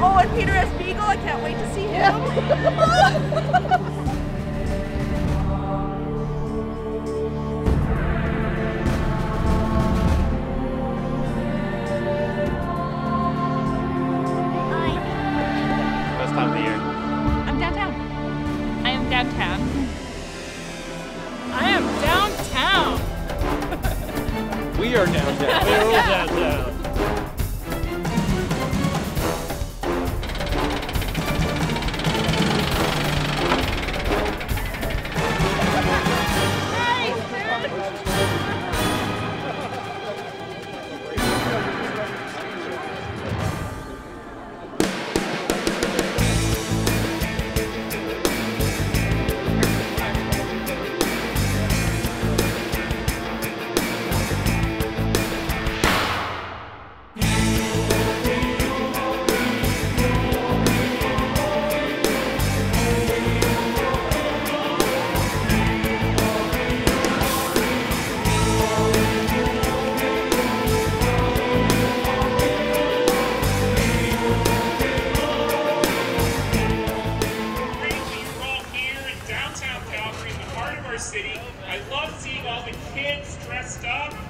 Oh, and Peter S. Beagle, I can't wait to see him. Yeah. We are downtown. we are downtown. City. I love seeing all the kids dressed up.